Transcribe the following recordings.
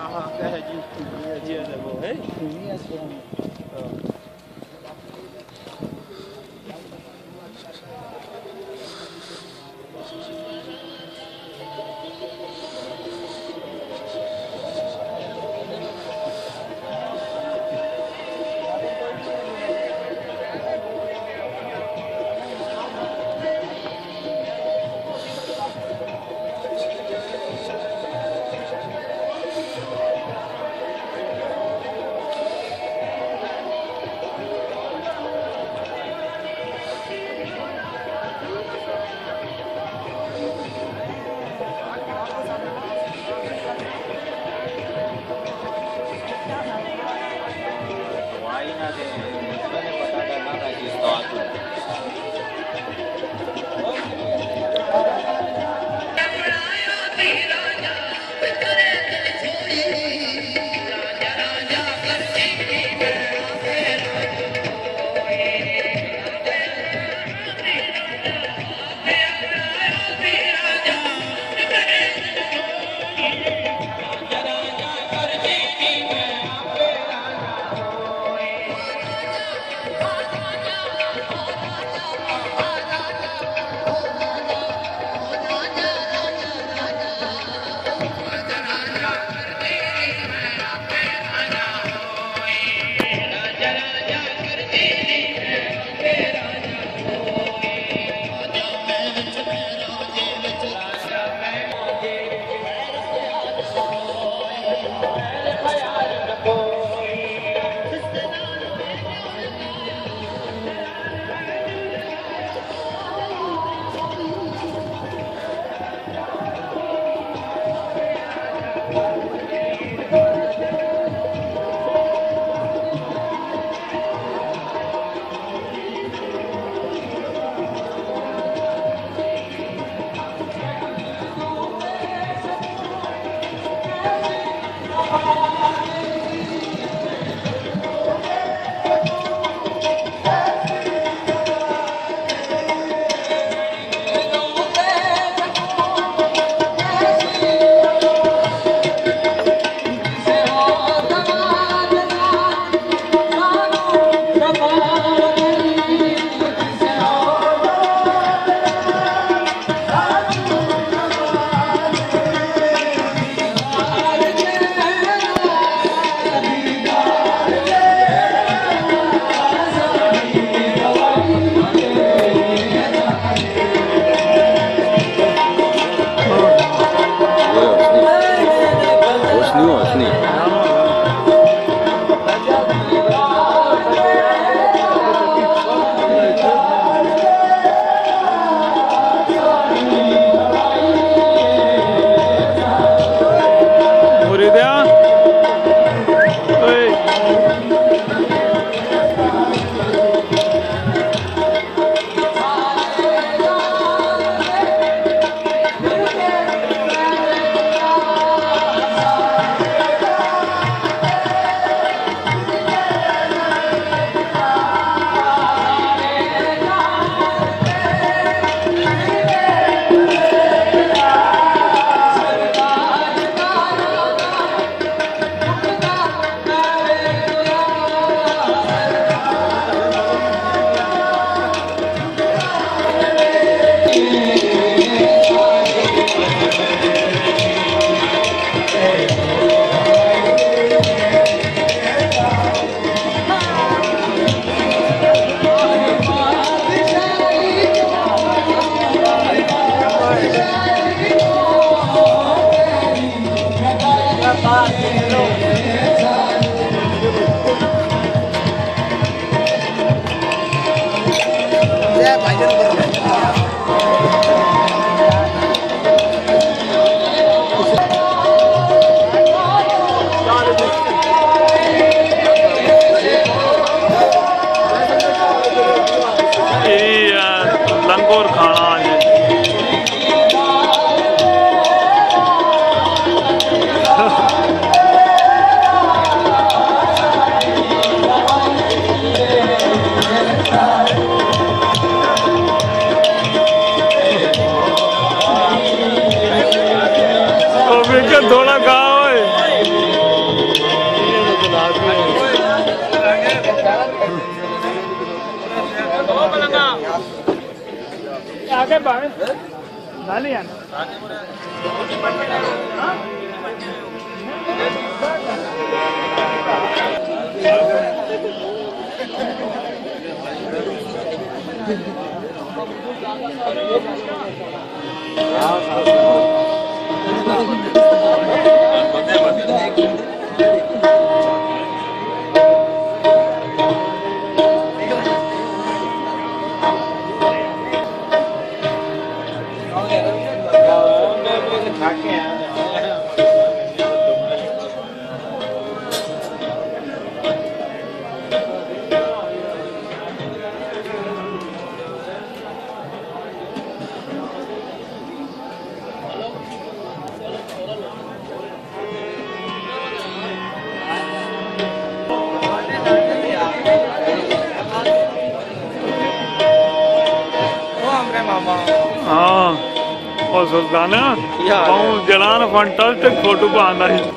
Ah, uma terra de comida. Hein? Comida, नाली आना ਹਾਂ Rosanna, ja, waarom ja. Jelana fantastisch foto behandelt.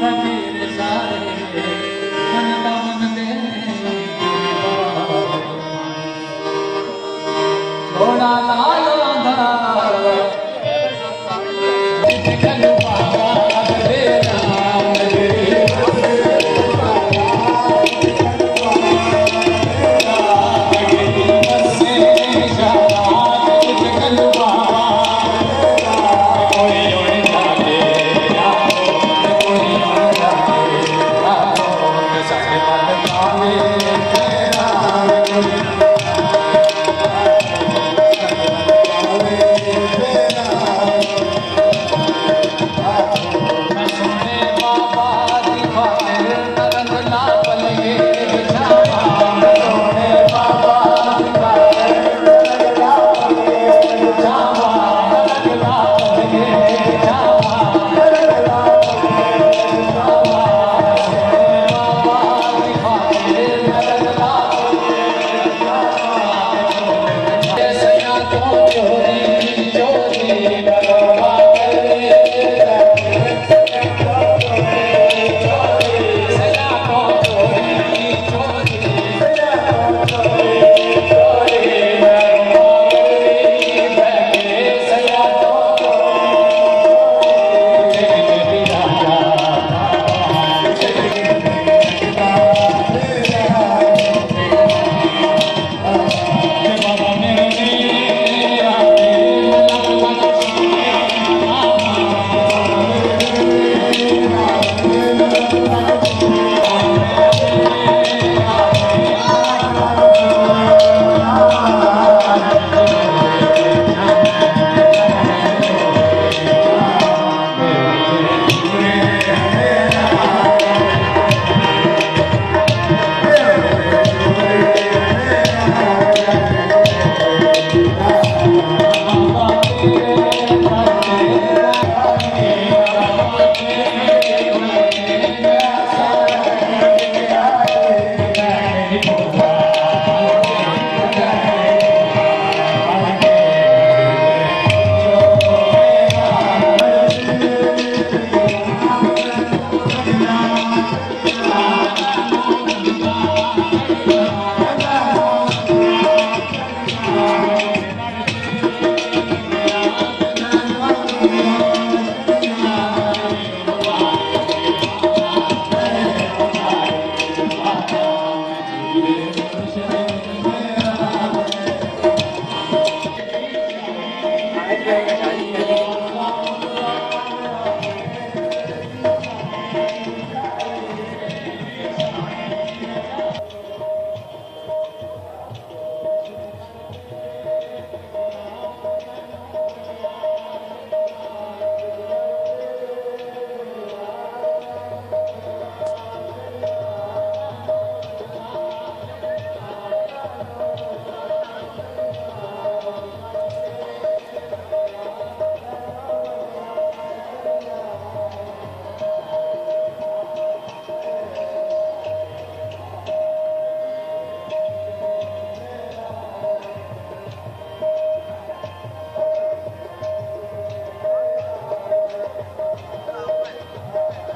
Bye.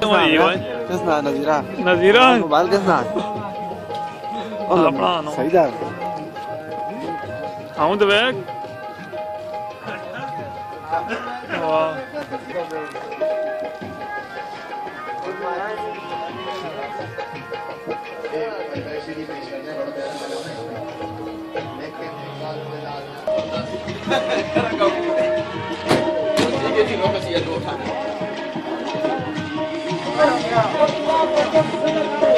ਤੋਂ ਆਈ ਓਏ ਕਿਸ ਨਾਂ ਨਜ਼ੀਰਾ ਨਜ਼ੀਰਾ ਬਾਲ ਕਿਸ ਨਾਂ والله بلانو سعيدة عمود باك Terima kasih telah menonton!